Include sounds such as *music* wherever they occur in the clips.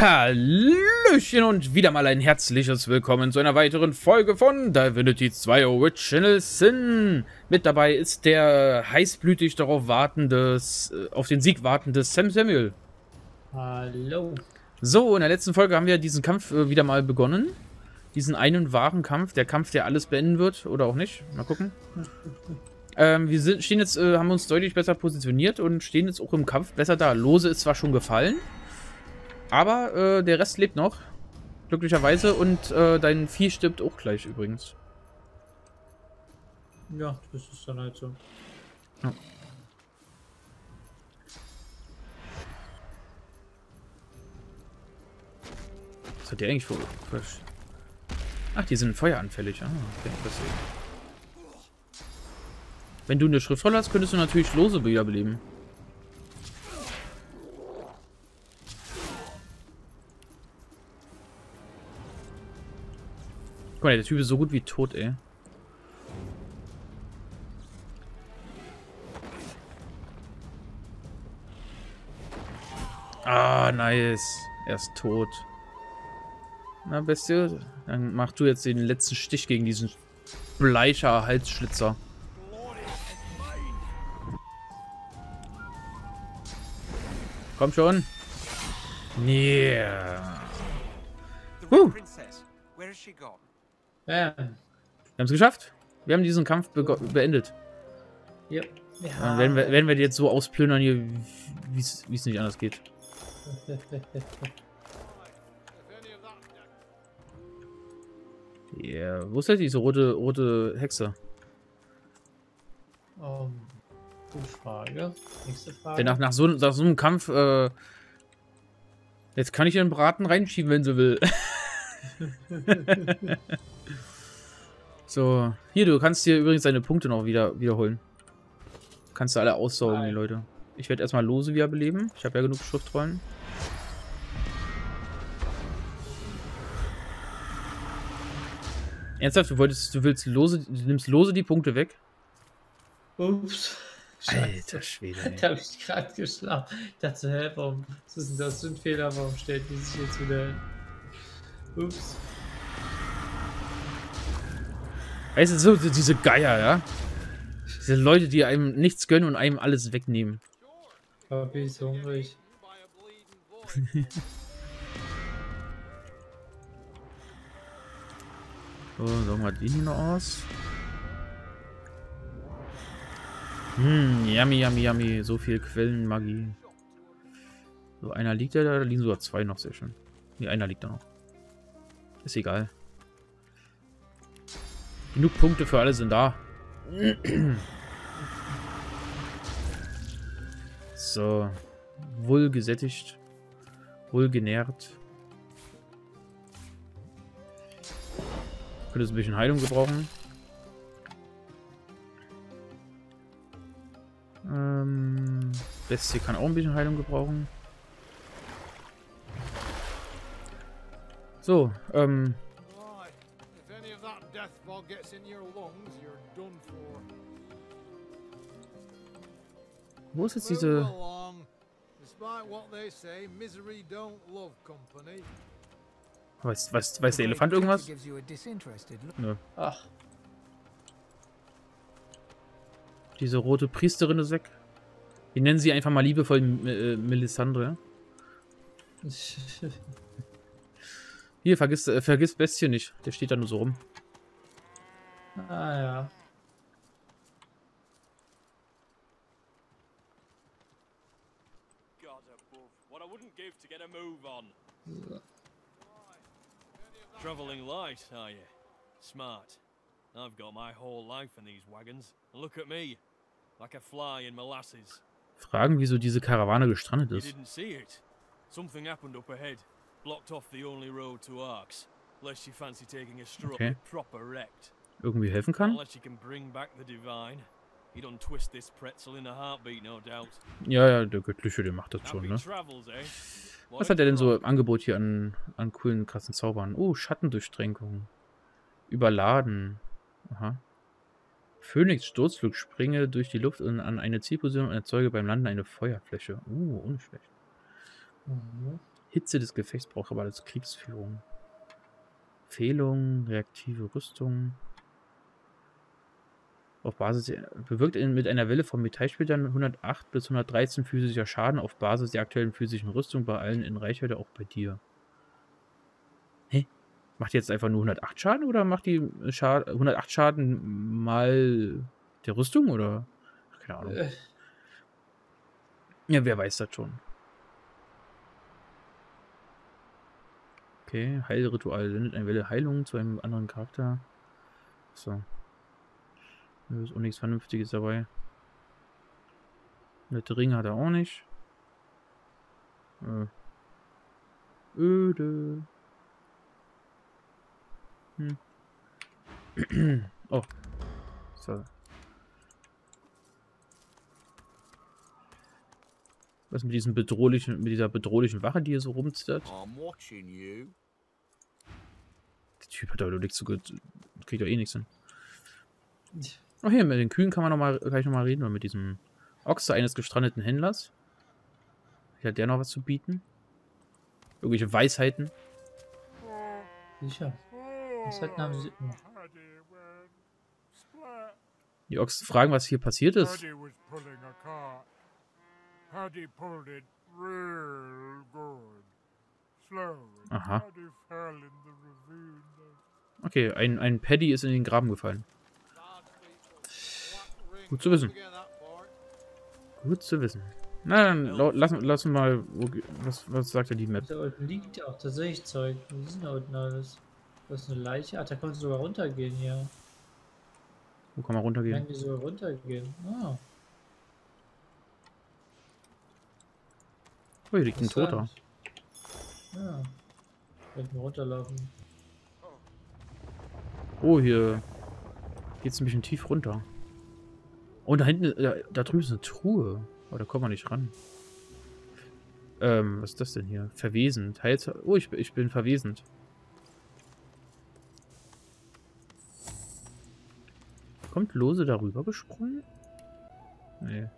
Hallöchen und wieder mal ein herzliches Willkommen zu einer weiteren Folge von Divinity 2 Original Sin. Mit dabei ist der heißblütig darauf wartendes, äh, auf den Sieg wartende Sam Samuel. Hallo. So, in der letzten Folge haben wir diesen Kampf äh, wieder mal begonnen. Diesen einen wahren Kampf, der Kampf, der alles beenden wird oder auch nicht. Mal gucken. *laughs* ähm, wir sind, stehen jetzt, äh, haben uns deutlich besser positioniert und stehen jetzt auch im Kampf besser da. Lose ist zwar schon gefallen. Aber äh, der Rest lebt noch. Glücklicherweise. Und äh, dein Vieh stirbt auch gleich übrigens. Ja, das ist dann halt so. Ja. Was hat der eigentlich vor? Ach, die sind feueranfällig. Ah, okay. Wenn du eine Schriftrolle hast, könntest du natürlich Lose wiederbeleben. Guck mal, der Typ ist so gut wie tot, ey. Ah, nice. Er ist tot. Na, Bestie, dann mach du jetzt den letzten Stich gegen diesen Bleicher Halsschlitzer. Komm schon. Yeah. Huh. Ja. Wir haben es geschafft. Wir haben diesen Kampf be beendet. Ja. Dann werden wir, werden wir die jetzt so ausplündern hier, wie es nicht anders geht. Ja, yeah. wo ist denn diese rote, rote Hexe? Um, gute Frage. Nächste Frage. Denn nach, nach, so, nach so einem Kampf, äh, jetzt kann ich den Braten reinschieben, wenn sie will. *laughs* *laughs* so, hier, du kannst dir übrigens deine Punkte noch wieder wiederholen. Kannst du alle aussaugen, die Leute. Ich werde erstmal Lose wiederbeleben. Ich habe ja genug Schriftrollen. Ernsthaft, du wolltest, du willst lose, du nimmst lose die Punkte weg? Ups. Alter Schwede. Ey. Da habe ich gerade geschlafen. Ich dachte, hä, warum was ist denn das für ein Fehler? Warum stellt die sich jetzt wieder. Ups. Weißt du, so diese Geier, ja? Diese Leute, die einem nichts gönnen und einem alles wegnehmen. Papi ist hungrig. *laughs* so, sagen wir den hier noch aus. Hm, yummy, yummy, yummy. So viel Quellenmagie. So, einer liegt ja da, da liegen sogar zwei noch, sehr schön. Ne, einer liegt da noch. Ist egal. Genug Punkte für alle sind da. So. Wohl gesättigt. Wohl genährt. Könnte es ein bisschen Heilung gebrauchen. Ähm, Bestie kann auch ein bisschen Heilung gebrauchen. So, ähm. Wo ist jetzt diese... Weiß, weiß, weiß der Elefant irgendwas? Nö. Ach. Diese rote Priesterin ist weg. Wir nennen sie einfach mal liebevoll äh, Melisandre. *laughs* Hier, vergiss, äh, vergiss Bestie nicht. Der steht da nur so rum. Ah ja. Traveling light, are you? Smart. I've got my whole life in these wagons. Look at me, like a fly in molasses. Fragen, wieso diese Karawane gestrandet ist. You didn't see it. Something happened up ahead. Blocked off the only road to Arx. Unless you fancy taking a stroll Okay. proper wrecked. Irgendwie helfen kann? Ja, ja, der Göttliche, der macht das schon, ne? eh? Was hat er denn so im Angebot hier an, an coolen, krassen Zaubern? Oh, Schattendurchtränkung. Überladen. Aha. Phönix Sturzflug. Springe durch die Luft und an eine Zielposition und erzeuge beim Landen eine Feuerfläche. Uh, unschlecht. Mhm. Hitze des Gefechts braucht aber als Kriegsführung. Fehlung, reaktive Rüstung. Auf Basis der, bewirkt in, mit einer Welle von Metallsplittern 108 bis 113 physischer Schaden auf Basis der aktuellen physischen Rüstung bei allen in Reichweite, auch bei dir. Hä? Macht die jetzt einfach nur 108 Schaden oder macht die Scha 108 Schaden mal der Rüstung oder? Ach, keine Ahnung. Äh, Ja, wer weiß das schon. Okay, Heilritual sendet eine Welle Heilung zu einem anderen Charakter. So. Da ist auch nichts Vernünftiges dabei. Nette Ringe hat er auch nicht. Äh. Öde. Hm. *clears throat* oh. So. Was mit diesem bedrohlichen, mit dieser bedrohlichen Wache, die hier so rumzittert? I'm watching you. Der Typ hat doch nichts zu gut. Kriegt doch eh nichts hin. Oh, hier, mit den Kühen kann man noch mal, gleich nochmal reden. Oder mit diesem Ochse eines gestrandeten Händlers. Hat der noch was zu bieten? Irgendwelche Weisheiten? sicher. Was hätten haben sie immer? Die Ochsen fragen, was hier passiert ist. Aha. Okay, ein, ein Paddy ist in den Graben gefallen. Gut zu wissen. Gut zu wissen. Na, dann lassen, lassen mal. wo ge- Was, was sagt er die Map? Da unten liegt ja auch tatsächlich Zeug. Wo ist denn da unten alles? Das ist eine Leiche. Ach, da kannst du sogar runtergehen hier. Wo kann man Kann runtergehen? die sogar runtergehen. Ah, Oh, hier liegt ein Toter. Ja. Könnten wir runterlaufen. Oh, hier geht's ein bisschen tief runter. Oh, da hinten, da, da drüben ist eine Truhe. Oh, da kommt man nicht ran. Ähm, was ist das denn hier? Verwesend. Heils oh, ich, ich bin verwesend. Kommt Lose darüber gesprungen? Nee.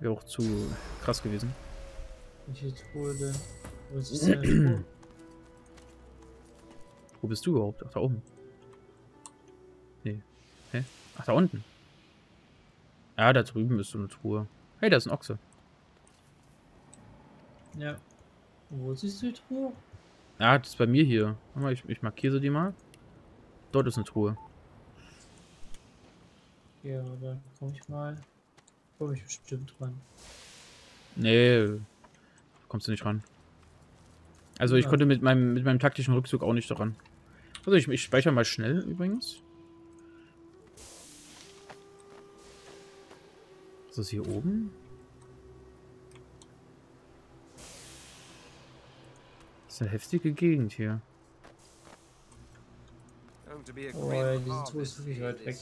Wäre auch zu krass gewesen. Welche Truhe *clears throat* denn? Wo ist denn? Wo bist du überhaupt? Ach, da oben. Nee. Hä? Ach, da unten. Ja, da drüben ist so eine Truhe. Hey, da ist ein Ochse. Ja. Wo siehst du die Truhe? Ja, das ist bei mir hier. Ich, ich markiere sie die mal. Dort ist eine Truhe. Ja, da komm ich mal. Komm ich bestimmt dran. Nee, kommst du nicht ran. Also ich Ja. konnte mit meinem, mit meinem taktischen Rückzug auch nicht daran. Also ich, ich speichere mal schnell übrigens. Was ist hier oben? Das ist eine heftige Gegend hier. Oh, ja, diese Tour ist wirklich weit weg.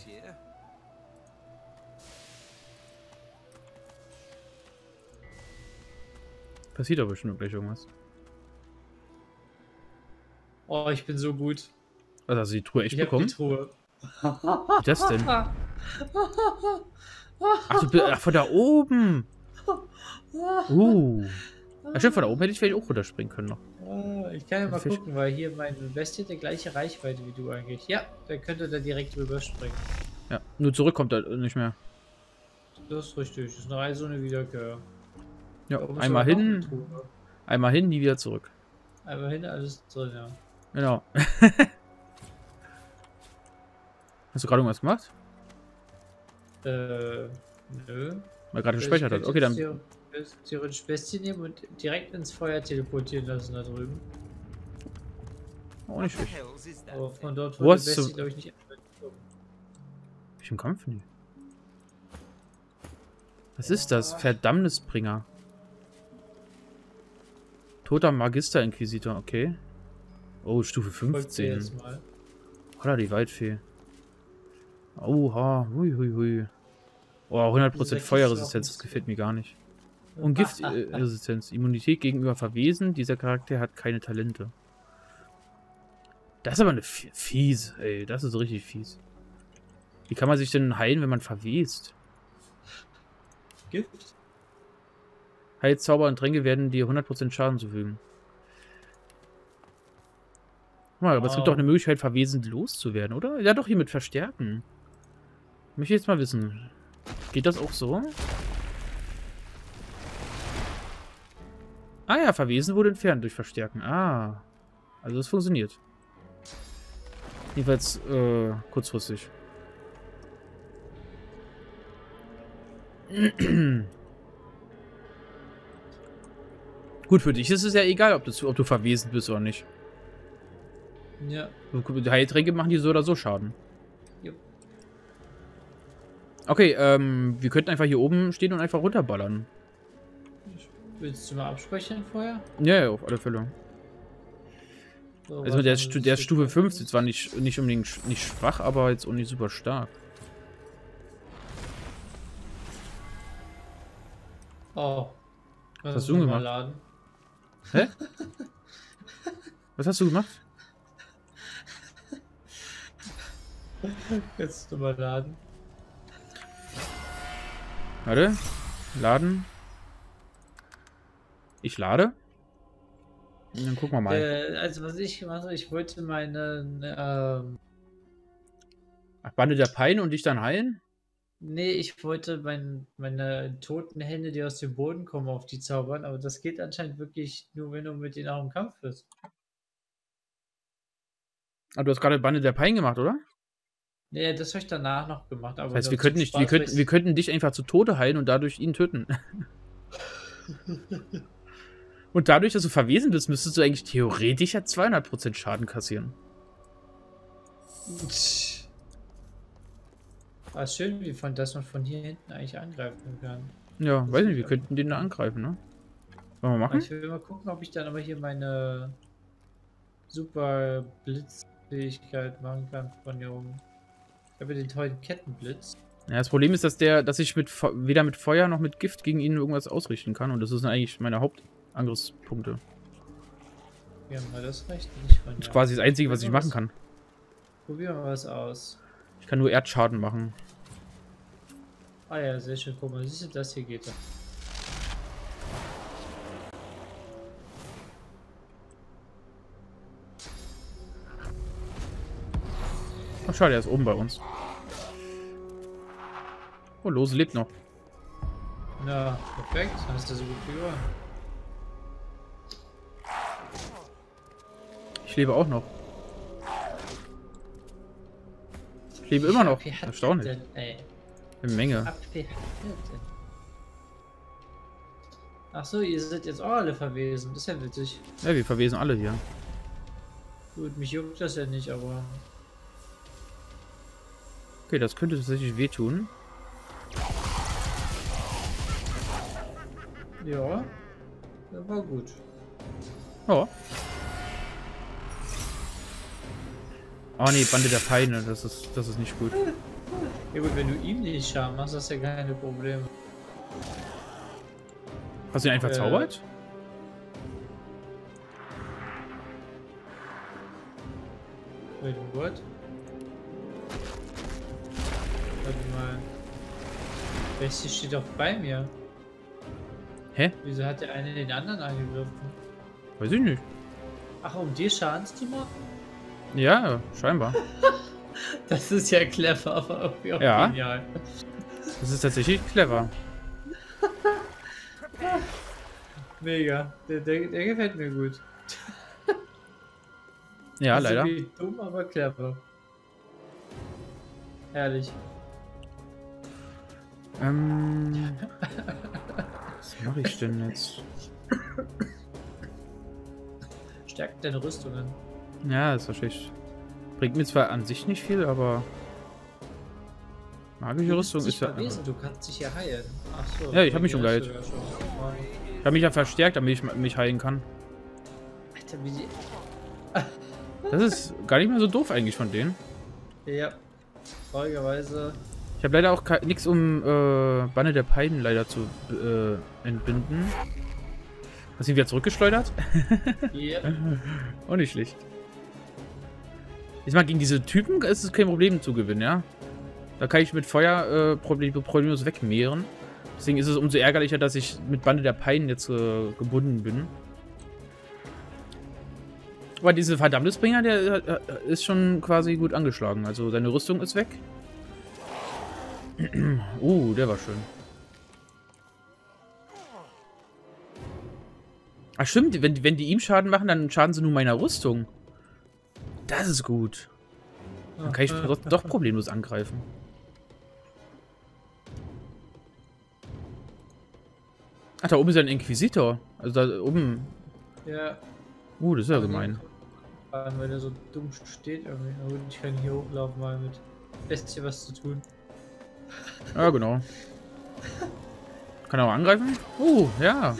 Passiert aber bestimmt gleich irgendwas. Oh, ich bin so gut. Was hast du die Truhe echt Ich bekommen? die Truhe. Wie das denn? *laughs* Ach, du, ach, von da oben. *laughs* Uh. Ja, stimmt, von da oben hätte ich vielleicht auch runterspringen können noch. Ah, Ich kann ja mal Fisch. gucken, weil hier mein Bestie hat die gleiche Reichweite wie du eigentlich. Ja, der könnte da direkt drüber springen. Ja, nur zurück kommt er nicht mehr. Das ist richtig. Das ist eine Reise ohne Wiederkehr. Ja, einmal hin, einmal hin, nie wieder zurück. Einmal hin, alles drin, ja. Genau. *laughs* Hast du gerade irgendwas gemacht? Äh, nö. Weil gerade Ich gespeichert hat. Okay, dann. theo- Theoretisch Bestie nehmen und direkt ins Feuer teleportieren lassen da drüben. Auch nicht schlecht. Aber von dort wurde Bestie, glaube ich, nicht. Ich im Kampf nie. Was ist das? Verdammnisbringer. Toter Magister-Inquisitor, okay. Oh, Stufe Folgt dir 15. jetzt mal. Holla, die Waldfee. Oha, hui, hui, hui. Oh, 100% Dieser Feuerresistenz, das gefällt mir gar nicht. *laughs* Und Giftresistenz. Immunität gegenüber Verwesen. Dieser Charakter hat keine Talente. Das ist aber eine fie- fies, ey. Das ist richtig fies. Wie kann man sich denn heilen, wenn man verwest? Gift? Heilzauber und Tränke werden dir 100% Schaden zufügen. Guck mal, aber es gibt doch eine Möglichkeit, verwesend loszuwerden, oder? Ja, doch, hier mit Verstärken. Möchte ich jetzt mal wissen. Geht das auch so? Ah ja, Verwesen wurde entfernt durch Verstärken. Ah. Also das funktioniert. Jedenfalls äh, kurzfristig. *clears throat* Gut, für dich ist es ja egal, ob du, ob du verwesend bist oder nicht. Ja. Die Heiltränke machen die so oder so Schaden. Okay, ähm, wir könnten einfach hier oben stehen und einfach runterballern. Willst du mal absprechen vorher? Ja, ja, auf alle Fälle. So, Also der, ist, Stu- der ist Stufe 5, zwar nicht, nicht unbedingt nicht schwach, aber jetzt auch nicht super stark. Oh. Was hast du gemacht? Laden. Hä? *laughs* Was hast du gemacht? Jetzt du mal laden. Warte. Laden. Ich lade. Und dann gucken wir mal. Äh, also was ich gemacht habe, ich wollte meine, ähm, Ach, Bande der Pein und dich dann heilen? nee, ich wollte mein, meine toten Hände, die aus dem Boden kommen, auf die zaubern, aber das geht anscheinend wirklich nur, wenn du mit denen auch im Kampf bist. Ah, du hast gerade Bande der Pein gemacht, oder? Nee, das habe ich danach noch gemacht. Aber Das heißt, wir könnten, nicht, wir, könnten, wir könnten dich einfach zu Tode heilen und dadurch ihn töten. *laughs* und dadurch, dass du verwesen bist, müsstest du eigentlich theoretisch ja 200% Schaden kassieren. Ah, schön, wie von dass man von hier hinten eigentlich angreifen kann. Ja, weiß nicht, wir könnten den da angreifen, ne? Wollen wir machen? Ich will mal gucken, ob ich dann aber hier meine super Blitzfähigkeit machen kann von hier oben. Ich habe ja den tollen Kettenblitz. Ja, das Problem ist, dass der, dass ich mit weder mit Feuer noch mit Gift gegen ihn irgendwas ausrichten kann. Und das sind eigentlich meine Hauptangriffspunkte. Ja, mal das reicht nicht von Das ist quasi das Einzige, was ich machen kann. Probieren wir mal was aus. Ich kann nur Erdschaden machen. Ah ja, sehr schön. Guck mal, siehst du, das hier geht. doch. Ach schade, er ist oben bei uns. Oh, Lose lebt noch. Na, perfekt. Hast du so gut gewonnen. Ich lebe auch noch. Ich lebe immer noch. Erstaunlich. Eine Menge. Ach so, ihr seid jetzt auch alle verwesen. Das ist ja witzig. Ja, wir verwesen alle hier. Gut, mich juckt das ja nicht, aber Okay, das könnte tatsächlich wehtun. ja, das war gut. Ja. Oh nee, Bande der Peine, das ist, das ist nicht gut. Ja gut, wenn du ihm nicht Schaden machst, hast du ja keine Probleme. Hast du ihn einfach Äh, zaubert? Wait, what? Mal. Bestie steht doch bei mir. Hä? Wieso hat der eine den anderen angegriffen? Weiß ich nicht. Ach, um dir Schaden zu machen? Ja, scheinbar. *laughs* Das ist ja clever, aber irgendwie auch Ja. genial. Das ist tatsächlich clever. Mega. Der, der, der gefällt mir gut. Ja, leider. Dumm, aber clever. Herrlich. Ähm, was mache ich denn jetzt? Stärkt deine Rüstungen. Ja, ist wahrscheinlich. Bringt mir zwar an sich nicht viel, aber. Magische Du Rüstung ist ja. verwesen, Du kannst dich ja heilen. Ach so. Ja, ich hab mich ja, schon geheilt. sogar schon. Ich habe mich ja verstärkt, damit ich mich heilen kann. Alter, wie die. Das ist gar nicht mehr so doof eigentlich von denen. Ja. Traurigerweise. Ich habe leider auch nichts, um äh, Banne der Peiden leider zu äh, entbinden. Hast du ihn wieder zurückgeschleudert? Ja. *laughs* Auch nicht schlecht. Ich meine, gegen diese Typen ist es kein Problem zu gewinnen, ja? Da kann ich mit Feuer äh, problem problemlos wegmehren. Deswegen ist es umso ärgerlicher, dass ich mit Bande der Peinen jetzt äh, gebunden bin. Aber diese Verdammnisbringer, der äh, ist schon quasi gut angeschlagen. Also seine Rüstung ist weg. Uh, der war schön. Ach stimmt, wenn, wenn die ihm Schaden machen, dann schaden sie nur meiner Rüstung. Das ist gut. Dann kann ich doch, doch problemlos angreifen. Ach, da oben ist ja ein Inquisitor. Also da oben. Ja. Uh, das ist ja gemein. Fahren, weil der so dumm steht irgendwie. Gut, ich kann hier hochlaufen mal mit. Bestie was zu tun. Ja, genau. Kann er auch angreifen? Uh, ja.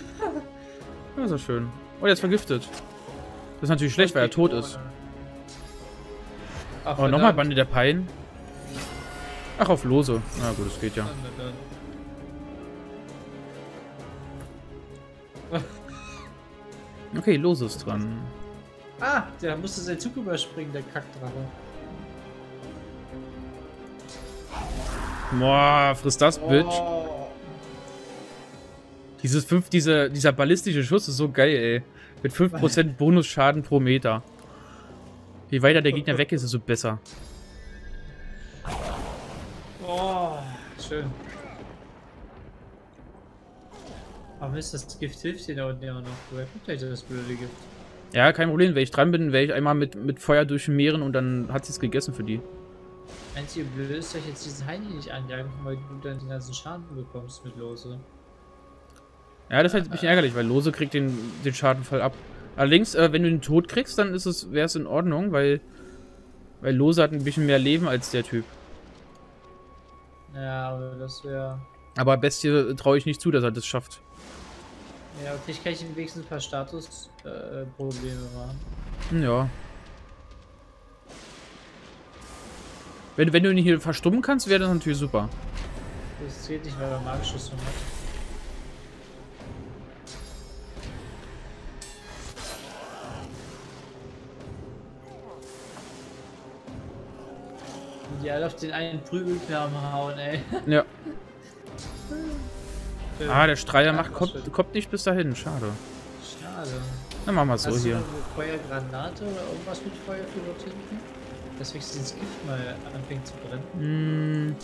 Das ist ja schön. Oh, der ist vergiftet. Das ist natürlich schlecht, weil er tot ist. Ach, Oh, nochmal. Bande der Pein. Ach, auf Lose. Na gut, das geht ja. *laughs* Okay, Lose ist dran. Ah, der musste seinen Zug überspringen, der Kackdrache. Boah, frisst das, Bitch. Oh. Dieses fünf, diese, dieser ballistische Schuss ist so geil, ey. Mit 5% Bonusschaden pro Meter. Je weiter der Gegner weg ist, desto besser. oh, schön. Aber ist das Gift hilft dir da unten ja noch? Woher kommt eigentlich das blöde Gift? Ja, kein Problem. Wenn ich dran bin, werde ich einmal mit, mit Feuer durchmehren und dann hat sie es gegessen für die. Einzige blöde ist, dass ich jetzt diesen Heini nicht anjagen, weil du dann den ganzen Schaden bekommst mit Lose. Ja, das ist halt ein bisschen ärgerlich, weil Lose kriegt den, den Schaden voll ab. Allerdings, äh, wenn du den Tod kriegst, dann ist es, wäre es in Ordnung, weil, weil Lose hat ein bisschen mehr Leben als der Typ. Ja, aber das wäre. Aber Bestie traue ich nicht zu, dass er das schafft. Ja, ich kann ich ihm wenigstens ein paar Statusprobleme äh, machen. Ja. Wenn, wenn du ihn hier verstummen kannst, wäre das natürlich super. Das zählt nicht, weil er Magisches hat. Die alle auf den einen Prügelknaben hauen, ey. Ja. *laughs* Ah, der Streier Ja, macht, kommt, kommt nicht bis dahin. Schade. Schade. Dann machen wir es so hier. Feuergranate oder irgendwas mit Feuer für dort hinten? Dass wenigstens das Gift mal anfängt zu brennen.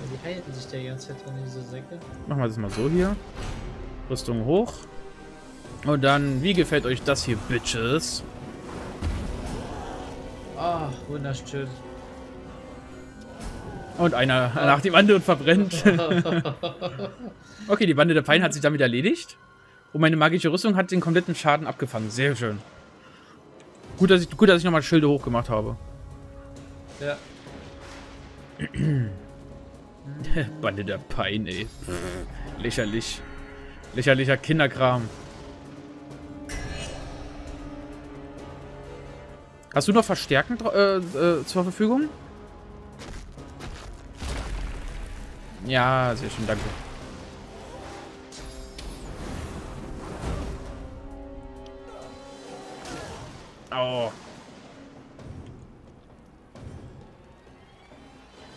Weil die halten sich der ganze Zeit drin, diese Säcke. machen wir das mal so hier. Rüstung hoch. Und dann, wie gefällt euch das hier, Bitches? Ah, wunderschön. Und einer nach dem anderen verbrennt. *laughs* okay, die Bande der Pein hat sich damit erledigt. Und meine magische Rüstung hat den kompletten Schaden abgefangen. Sehr schön. Gut, dass ich, gut, dass ich nochmal Schilde hochgemacht habe. ja. *clears throat* Bande der Pein, ey. Lächerlich. Lächerlicher Kinderkram. Hast du noch Verstärken äh, äh, zur Verfügung? Ja, sehr schön, danke. Oh.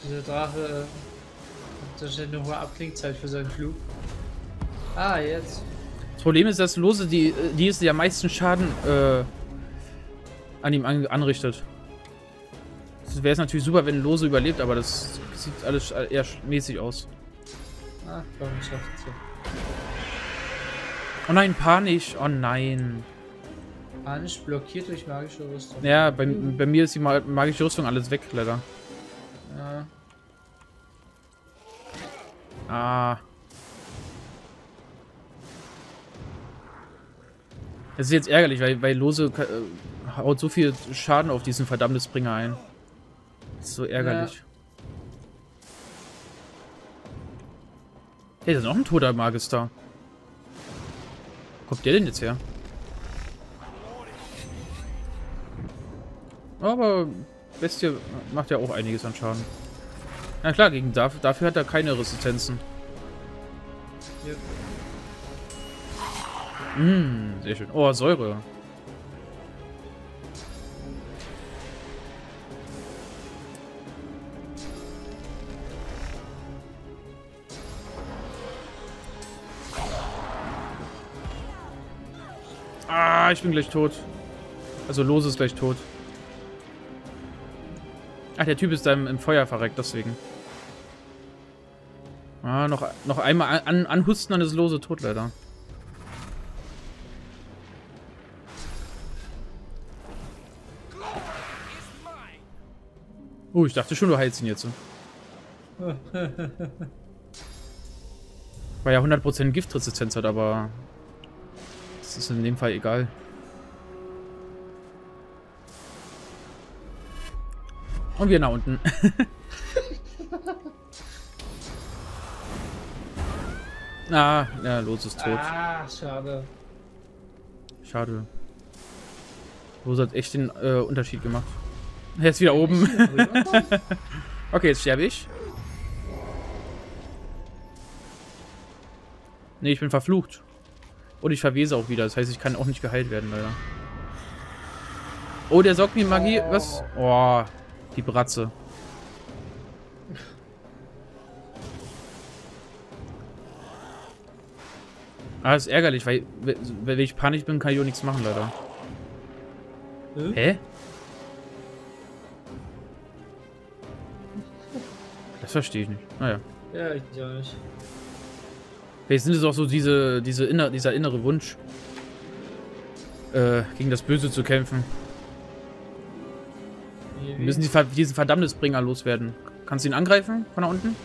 Dieser Drache äh, hat wahrscheinlich eine hohe Abklingzeit für seinen Flug. Ah, jetzt. Das Problem ist, dass Lose die, die ist, die am meisten Schaden äh, an ihm an, anrichtet. Es wäre es natürlich super, wenn Lose überlebt, aber das sieht alles eher mäßig aus. Ah, komm, ich schaff's hier. Oh nein, Panisch. Oh nein. Panisch blockiert durch magische Rüstung. Ja, bei, bei mir ist die ma- magische Rüstung alles weg, leider. Ja. Ah. Das ist jetzt ärgerlich, weil, weil Lose äh, haut so viel Schaden auf diesen Verdammnisbringer ein. Das ist so ärgerlich. Hey, da ist noch ein toter Magister. Wo kommt der denn jetzt her? Aber Bestie macht ja auch einiges an Schaden. Na klar, gegen dafür, dafür hat er keine Resistenzen. Ja. Mm, sehr schön. Oh, Säure. Ah, ich bin gleich tot. Also Lose ist gleich tot. Ach, der Typ ist da im, im Feuer verreckt, deswegen. Ah, noch, noch einmal an, anhusten, dann ist Lose tot, leider. Oh, ich dachte schon, du heilst ihn jetzt. Weil ja 100% Giftresistenz hat, aber das ist in dem Fall egal. Und wir nach unten. *laughs* ah, ja, los ist tot. Ah, schade. Schade. Los hat echt den äh, Unterschied gemacht. Er ist wieder oben. *laughs* okay, jetzt sterbe ich. Nee, ich bin verflucht. Und ich verwese auch wieder. Das heißt, ich kann auch nicht geheilt werden, leider. Oh, der saugt mir Magie. Was? Oh, die Bratze. Ah, ist ärgerlich, weil, wenn ich panisch bin, kann ich auch nichts machen, leider. Hm? Hä? Das verstehe ich nicht. Naja. Ja, ich auch nicht. Vielleicht sind es auch so diese, diese inner, dieser innere Wunsch, äh, gegen das Böse zu kämpfen. Wir müssen diesen Verdammnisbringer loswerden. Kannst du ihn angreifen von da unten?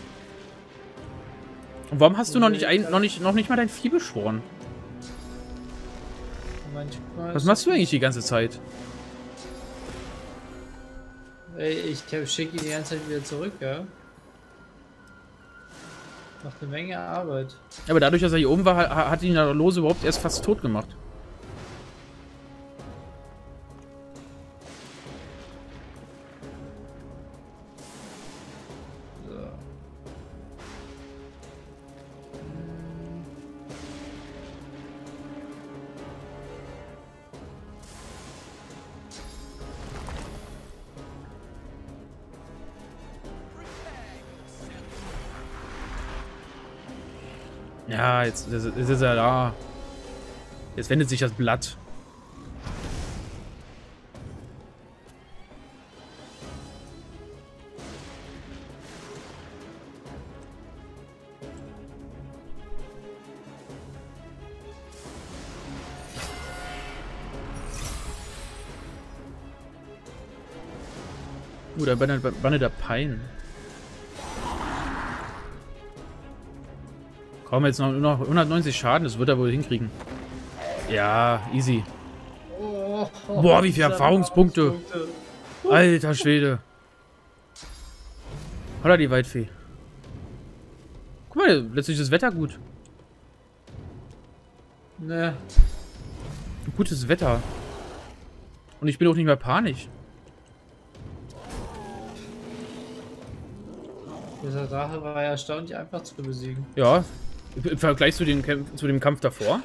Und warum hast du noch nicht, ein, noch nicht, noch nicht mal dein Vieh beschworen? Was machst du eigentlich die ganze Zeit? Ich schicke ihn die ganze Zeit wieder zurück, ja? Macht eine Menge Arbeit. Ja, aber dadurch, dass er hier oben war, ha- hat ihn der Lose überhaupt erst fast tot gemacht. Ja, jetzt, jetzt, jetzt ist er da. Jetzt wendet sich das Blatt. Uh, Banner, Banner der Pein. Komm, jetzt noch, nur noch 190 Schaden, das wird er wohl hinkriegen. Ja, easy. Oh, Boah, wie viele Erfahrungspunkte. Erfahrungspunkte. Alter Schwede. Holla die Waldfee. Guck mal, letztlich ist das Wetter gut. Ne, Gutes Wetter. Und ich bin auch nicht mehr panisch. dieser Drache war ja erstaunlich einfach zu besiegen. Ja, im Vergleich zu, den zu dem Kampf davor.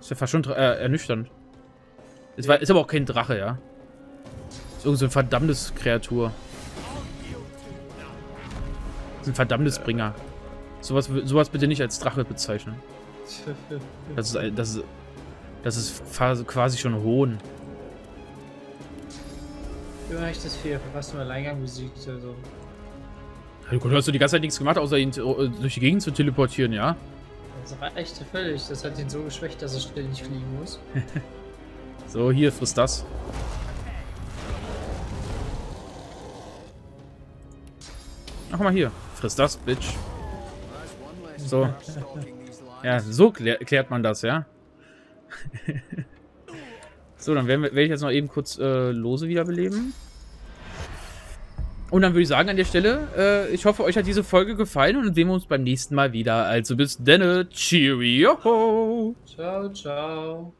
Ist ja fast schon äh, ernüchternd. War, ist aber auch kein Drache, ja. Ist irgend so ein verdammtes Kreatur. Ist ein verdammtes Bringer. Sowas, sowas bitte nicht als Drache bezeichnen. Das ist, das ist, das ist quasi schon Hohn. Immer ich das Vieh fast im Alleingang besiegt. Also. Du hast du die ganze Zeit nichts gemacht, außer ihn äh, durch die Gegend zu teleportieren, ja? Das reichte völlig. Das hat ihn so geschwächt, dass er ständig fliegen muss. *laughs* So, hier, frisst das. Ach, guck mal hier. Frisst das, Bitch. So. *laughs* Ja, so klär, klärt man das, ja? *laughs* so, dann werden wir- werde ich jetzt noch eben kurz äh, Lose wiederbeleben. Und dann würde ich sagen an der Stelle, äh, ich hoffe, euch hat diese Folge gefallen und dann sehen wir uns beim nächsten Mal wieder. Also bis denne. Cheerio. Ciao, ciao.